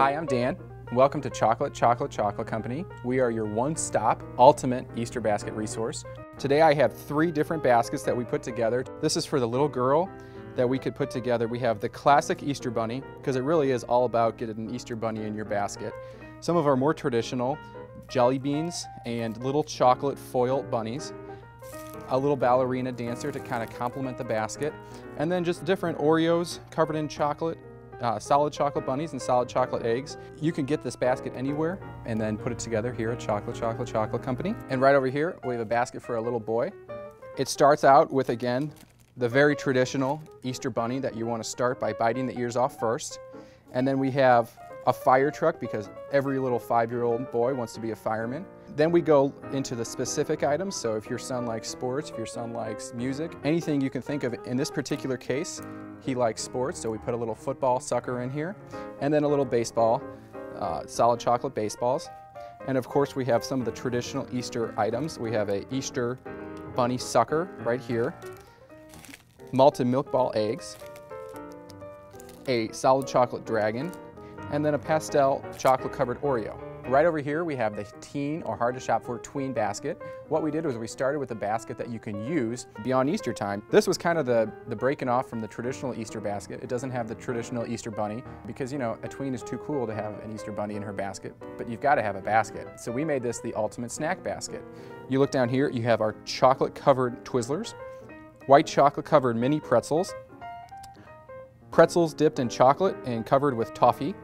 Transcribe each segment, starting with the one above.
Hi, I'm Dan. Welcome to Chocolate Chocolate Chocolate Company. We are your one-stop ultimate Easter basket resource. Today I have three different baskets that we put together. This is for the little girl that we could put together. We have the classic Easter bunny, because it really is all about getting an Easter bunny in your basket. Some of our more traditional jelly beans and little chocolate foil bunnies a little ballerina dancer to kind of complement the basket, and then just different Oreos covered in chocolate, uh, solid chocolate bunnies and solid chocolate eggs. You can get this basket anywhere and then put it together here at Chocolate Chocolate Chocolate Company. And right over here, we have a basket for a little boy. It starts out with, again, the very traditional Easter bunny that you want to start by biting the ears off first. And then we have a fire truck because every little five-year-old boy wants to be a fireman. Then we go into the specific items. So if your son likes sports, if your son likes music, anything you can think of. In this particular case, he likes sports, so we put a little football sucker in here, and then a little baseball, uh, solid chocolate baseballs. And of course, we have some of the traditional Easter items. We have a Easter bunny sucker right here, malted milk ball eggs, a solid chocolate dragon, and then a pastel chocolate covered Oreo. Right over here we have the teen or hard to shop for tween basket. What we did was we started with a basket that you can use beyond Easter time. This was kind of the, the breaking off from the traditional Easter basket. It doesn't have the traditional Easter bunny because you know a tween is too cool to have an Easter bunny in her basket, but you've got to have a basket. So we made this the ultimate snack basket. You look down here, you have our chocolate covered Twizzlers, white chocolate covered mini pretzels, pretzels dipped in chocolate and covered with toffee,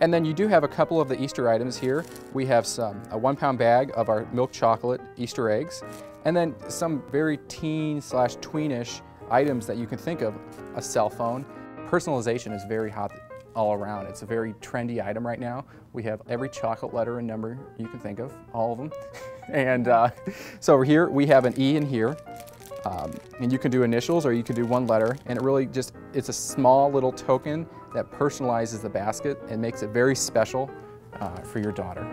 and then you do have a couple of the Easter items here. We have some, a one pound bag of our milk chocolate Easter eggs, and then some very teen slash tweenish items that you can think of. A cell phone. Personalization is very hot all around. It's a very trendy item right now. We have every chocolate letter and number you can think of, all of them. and uh, so over here, we have an E in here. Um, and you can do initials or you can do one letter and it really just, it's a small little token that personalizes the basket and makes it very special uh, for your daughter.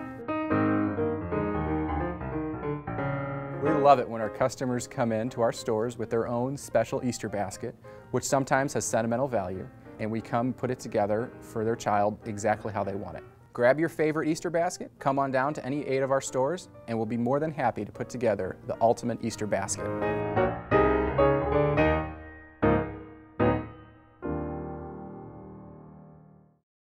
We love it when our customers come in to our stores with their own special Easter basket, which sometimes has sentimental value, and we come put it together for their child exactly how they want it. Grab your favorite Easter basket, come on down to any eight of our stores, and we'll be more than happy to put together the ultimate Easter basket.